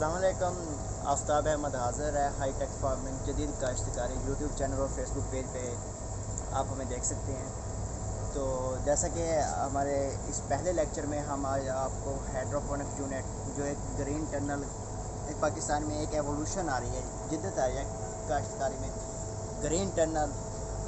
असलकम आफ्ताब अहमद हाज़िर है हाई टेक फ़ार्मिंग जदीद काश्तकारी यूट्यूब चैनल और फेसबुक पेज पे। आप हमें देख सकते हैं। तो जैसा कि हमारे इस पहले लेक्चर में हम आज आपको हाइड्रोपोनिक यूनिट, जो एक ग्रीन टनल, एक पाकिस्तान में एक एवोल्यूशन आ रही है जिद्दत आ रही है काश्तकारी में। ग्रीन टनल,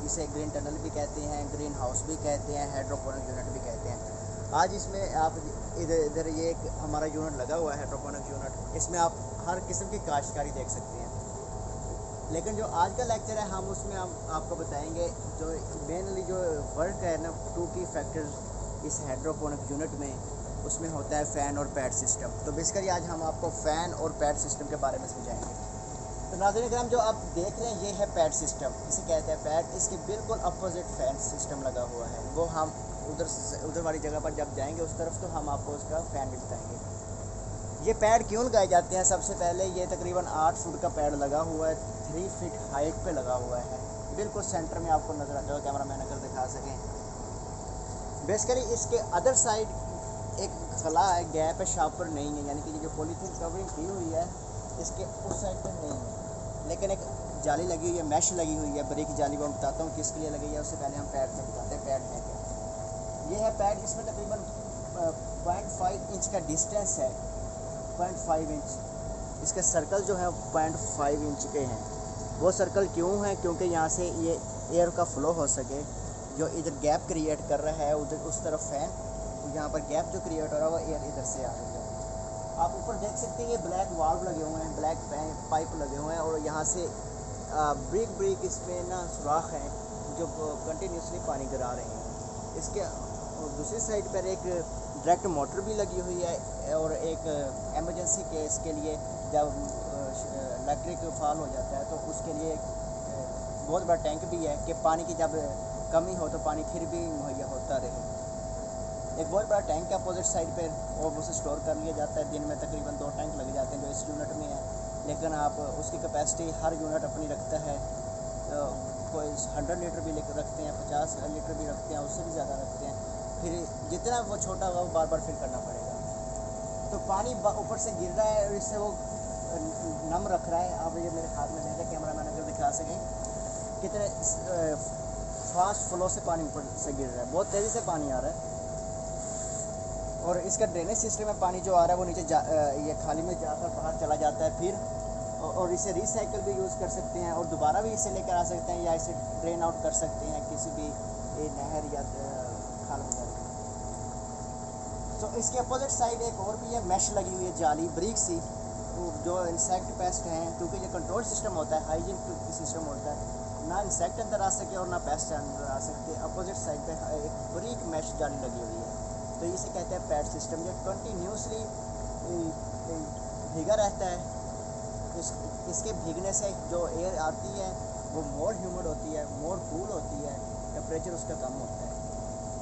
इसे ग्रीन टनल भी कहते हैं, ग्रीन हाउस भी कहते हैं, हाइड्रोपोनिक यूनिट भी कहते हैं। आज इसमें आप इधर इधर ये एक हमारा यूनिट लगा हुआ है हाइड्रोपोनिक यूनिट इसमें आप हर किस्म की काश्तकारी देख सकते हैं। लेकिन जो आज का लेक्चर है, हम उसमें हम आपको बताएँगे जो मेनली जो वर्क है ना टू की फैक्टर्स इस हाइड्रोपोनिक यूनिट में, उसमें होता है फ़ैन और पैड सिस्टम तो बेसिकली आज हम आपको फ़ैन और पैड सिस्टम के बारे में समझाएँगे। तो नाजन ग्राम जो आप देख रहे हैं, ये है पैड सिस्टम इसे कहते हैं पैड इसके बिल्कुल अपोजिट फ़ैन सिस्टम लगा हुआ है। वो हम उधर उधर वाली जगह पर जब जाएँगे उस तरफ़ तो हम आपको उसका फ़ैन भी बताएँगे। ये पैड क्यों लगाए जाते हैं? सबसे पहले ये तकरीबन आठ फुट का पैड लगा हुआ है थ्री फीट हाइट पे लगा हुआ है। बिल्कुल सेंटर में आपको नज़र आ जाएगा कैमरा मैन अगर दिखा सकें। बेसिकली इसके अदर साइड एक खला है गैप है शापर नहीं है। यानी कि जो पॉलीथीन कवरिंग की हुई है, इसके उस साइड पर नहीं है। लेकिन एक जाली लगी हुई है मैश लगी हुई है ब्रेक जाली वो बताता हूँ किसके लिए लगी है, उससे पहले हम पैर से बताते हैं, पैर क्या। ये है पैड, इसमें तकरीबन पॉइंट फाइव इंच का डिस्टेंस है। पॉइंट फाइव इंच इसके सर्कल जो है पॉइंट फाइव इंच के हैं। वो सर्कल क्यों है? क्योंकि यहाँ से ये एयर का फ्लो हो सके। जो इधर गैप क्रिएट कर रहा है, उधर उस तरफ़ फ़ैन यहाँ पर गैप जो क्रिएट हो रहा है, वो एयर इधर से आ रही है। आप ऊपर देख सकते हैं, ये ब्लैक वाल्व लगे हुए हैं ब्लैक पाइप लगे हुए हैं, और यहाँ से ब्रिक ब्रिक इसमें ना सुराख हैं, जो कंटिन्यूसली पानी गिरा रहे हैं। इसके और दूसरी साइड पर एक डायरेक्ट मोटर भी लगी हुई है और एक एमरजेंसी केस के लिए जब इलेक्ट्रिक फॉल हो जाता है तो उसके लिए बहुत बड़ा टैंक भी है कि पानी की जब कमी हो तो पानी फिर भी मुहैया होता रहे। एक बहुत बड़ा टैंक है अपोजिट साइड पर और उसे स्टोर कर लिया जाता है। दिन में तकरीबन दो टैंक लग जाते हैं जो इस यूनिट में है। लेकिन आप उसकी कैपेसिटी हर यूनिट अपनी रखता है। तो कोई हंड्रेड लीटर भी रखते हैं, पचास लीटर भी रखते हैं, उससे भी ज़्यादा रखते हैं। फिर जितना वो छोटा होगा, वो बार बार फिल करना पड़ेगा। तो पानी ऊपर से गिर रहा है और इससे वो नम रख रहा है। आप ये मेरे हाथ में नहीं कैमरा मैन अगर दिखा सकें। कितने फास्ट फ्लो से पानी ऊपर से गिर रहा है। बहुत तेज़ी से पानी आ रहा है। और इसका ड्रेनेज सिस्टम में पानी जो आ रहा है, वो नीचे जा ये खाली में जाकर बाहर चला जाता है फिर। और इसे रिसाइकल भी यूज़ कर सकते हैं और दोबारा भी इसे लेकर आ सकते हैं या इसे ड्रेन आउट कर सकते हैं किसी भी नहर या वगैरह तो इसके अपोजिट साइड एक और भी है मैश लगी हुई है जाली ब्रिक सी। जो इंसेक्ट पेस्ट हैं, क्योंकि ये कंट्रोल सिस्टम होता है हाइजीन सिस्टम होता है, ना इंसेक्ट अंदर आ सके और ना पेस्ट अंदर आ सकते अपोजिट साइड पे एक ब्रिक मैश जाली लगी हुई है। तो इसे कहते हैं पैड सिस्टम ये कंटिन्यूसली भीगा रहता है। इस, इसके भीगने से जो एयर आती है, वो मोर ह्यूमड होती है मोर कूल होती है। टेम्परेचर उसका कम होता है।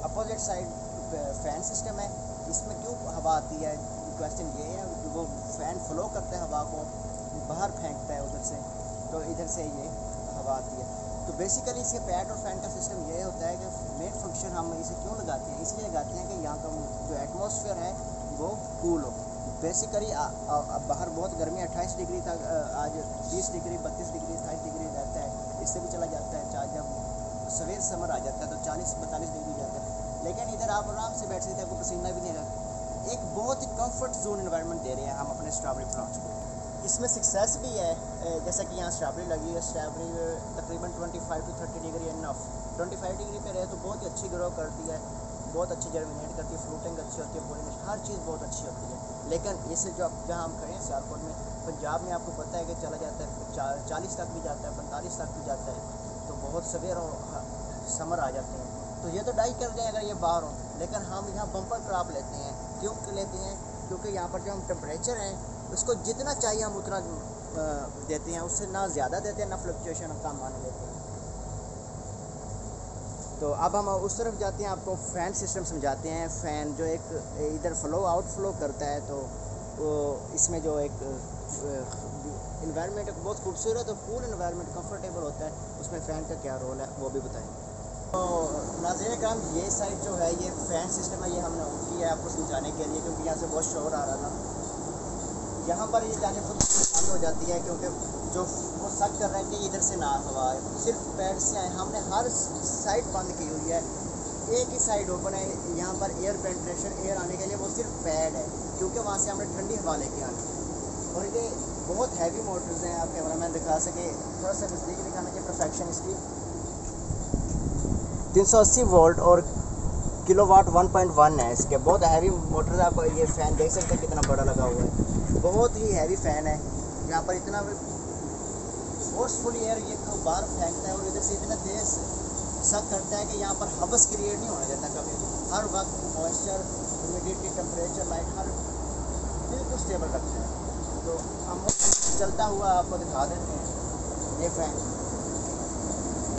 अपोजिट साइड फ़ैन सिस्टम है। इसमें क्यों हवा आती है? क्वेश्चन ये है कि वो फ़ैन फ्लो करता है हवा को, बाहर फेंकता है उधर से तो इधर से ये हवा आती है। तो बेसिकली इसके पैड और फ़ैन का सिस्टम ये होता है कि मेन फ़ंक्शन हम इसे क्यों लगाते हैं? इसलिए लगाते हैं कि यहाँ का जो एटमोसफियर है, वो कूल हो। बेसिकली बाहर बहुत गर्मी अट्ठाईस डिग्री तक आज बीस डिग्री, बत्तीस डिग्री अट्ठाईस डिग्री रहता है। इससे भी चला जाता है चाहे जब सवेर समर आ जाता है तो चालीस, पैंतालीस डिग्री जाता है। लेकिन इधर आप आराम से बैठ सकते हैं, आपको पसीना भी नहीं लगता एक बहुत ही कंफर्ट जोन इन्वायरमेंट दे रहे हैं हम अपने स्ट्रॉबेरी प्लांट्स को। इसमें सक्सेस भी है जैसा कि यहाँ स्ट्रॉबेरी लगी है स्ट्रॉबेरी तकरीबन 25 टू 30 डिग्री इनफ 25 डिग्री पे रहे तो बहुत ही अच्छी ग्रो करती है, बहुत अच्छी जर्मिनेट करती है फ्रूटिंग अच्छी होती है पोलिनेशन हर चीज़ बहुत अच्छी होती है। लेकिन इसे जो जहाँ हम खड़े हैं, सियालकोट में, पंजाब में आपको पता है कि चला जाता है चालीस तक भी जाता है, पैंतालीस तक भी जाता है तो बहुत सवेर समर आ जाते हैं। तो ये तो डाई कर दें अगर ये बाहर हो। लेकिन हम यहाँ बम्पर क्रॉप लेते हैं। क्यों लेते हैं? क्योंकि यहाँ पर जो हम टेम्परेचर हैं, उसको जितना चाहिए हम उतना देते हैं। उससे ना ज़्यादा देते हैं, ना फ्लक्चुएशन कम मान लेते हैं। तो अब हम उस तरफ़ जाते हैं, आपको फ़ैन सिस्टम समझाते हैं। फ़ैन जो एक, इधर फ्लो आउट फ्लो करता है तो वो इसमें जो एक इन्वायरमेंट बहुत खूबसूरत और कूल इन्वायरमेंट कंफर्टेबल होता है। उसमें फ़ैन का क्या रोल है, वो भी बताएँगे। तो नाजर ये साइड जो है, ये फ़ैन सिस्टम है, ये हमने ऑन किया है आपको समझाने के लिए, क्योंकि यहाँ से बहुत शोर आ रहा था। यहाँ पर ये जाने खुद बंद हो जाती है, क्योंकि जो वो सक कर रहे हैं कि इधर से ना हवा आए। सिर्फ़ पैड से आए। हमने हर साइड बंद की हुई है। एक ही साइड ओपन है। यहाँ पर एयर पेंट्रेशन एयर आने के लिए वो सिर्फ़ पैड है, क्योंकि वहाँ से हमने ठंडी हवा लेके आनी है। और ये बहुत हैवी मोटर्स हैं। आप कैमरा मैन दिखा सके, थोड़ा सा नज़दीक दिखाना चाहिए परफेक्शन इसकी 380 वोल्ट और किलो किलोवाट 1.1 है। इसके बहुत हैवी मोटर आप ये फ़ैन देख सकते हैं कितना बड़ा लगा हुआ है। बहुत ही हैवी फ़ैन है। यहाँ पर इतना फोर्सफुल एयर ये बाहर फेंकता है और इधर से इतना तेज सक करता है कि यहाँ पर हबस क्रिएट नहीं होने देता कभी हर वक्त मॉइस्चर ह्यूमिडिटी टेम्परेचर लाइट हर बिल्कुल स्टेबल रखता है। तो हम चलता हुआ आपको दिखा देते हैं। ये फ़ैन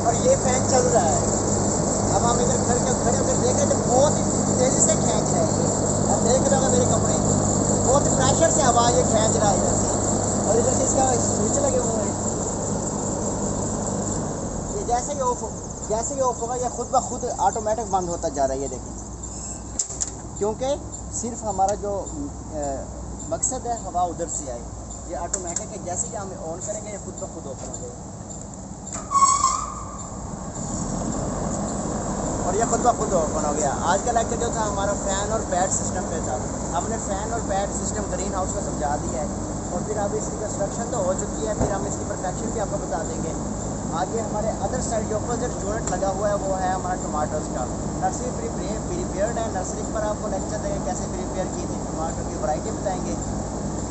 और ये फ़ैन चल रहा है। हम इधर खड़े होकर देख रहे थे बहुत ही तेज़ी से खींच रहे हैं अब देख रहे हो मेरे कपड़े। बहुत ही प्रेशर से हवा ये खींच रहा है इधर से। और इधर से इसका स्विच लगे हुए हैं। ये जैसे ही ऑफ़ जैसे ही ऑफ़ होगा, ये खुद ब खुद ऑटोमेटिक बंद होता जा रहा है, ये देखें। क्योंकि सिर्फ़ हमारा जो मकसद है, हवा उधर से आए। ये ऑटोमेटिक है, जैसे ही हम ऑन करेंगे, ये खुद ब खुद ओपन हो जाएगा और ये खुद ब खुद ओपन हो गया। आज का लेक्चर जो था, हमारा फ़ैन और पैड सिस्टम पे था। हमने फ़ैन और पैड सिस्टम ग्रीन हाउस का समझा दिया है। और फिर अब इसकी कंस्ट्रक्शन तो हो चुकी है, फिर हम इसकी परफेक्शन भी आपको बता देंगे। आगे हमारे अदर साइड जो अपोजिट यूनिट लगा हुआ है, वो है हमारा टमाटोज का। नर्सरी प्रिपेयर्ड है। नर्सरी पर आपको लेक्चर देंगे, कैसे प्रिपेयर की थी टमाटर की वैरायटी बताएँगे।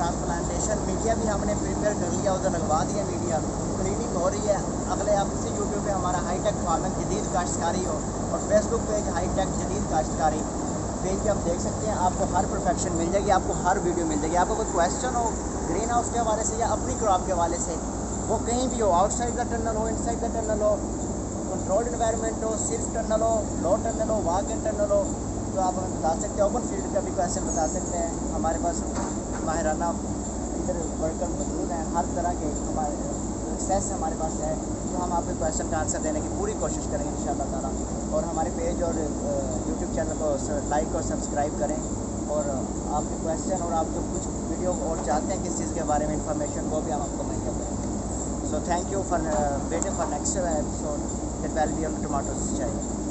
ट्रांसप्लांटेशन मीडिया भी हमने प्रिपेयर कर लिया उधर लगवा दिया मीडिया क्लीनिंग हो रही है। अगले इसी यूट्यूब पे हमारा हाईटेक फ़ार्मिंग जदीद काश्तकारी हो और फेसबुक पेज हाईटेक जदीद काश्तकारी। पेज पे आप देख सकते हैं, आपको हर परफेक्शन मिल जाएगी, आपको हर वीडियो मिल जाएगी। आपको कोई क्वेश्चन हो ग्रीन हाउस के हवाले से या अपनी क्रॉप के हवाले से, वो कहीं भी हो आउटसाइड का टनल हो इनसाइड का टनल हो कंट्रोल्ड इन्वायरमेंट हो सिर्फ़ टनल हो लो टनल हो वाक इन टनल हो तो आप हमें बता सकते हैं ओपन फ़ील्ड का भी क्वेश्चन बता सकते हैं। हमारे पास माहिराना इधर वर्कर मौजूद हैं, हर तरह के हमारे एक्सेस हमारे पास है तो हम आपके क्वेश्चन का आंसर देने की पूरी कोशिश करेंगे इन ताला। और हमारे पेज और यूट्यूब चैनल को लाइक और सब्सक्राइब करें। और आपके क्वेश्चन और आप जो कुछ वीडियो और चाहते हैं किस चीज़ के बारे में इंफॉर्मेशन वो भी हम आपको मुहैया करेंगे so thank you for waiting for next episode that will be on tomatoes चाहिए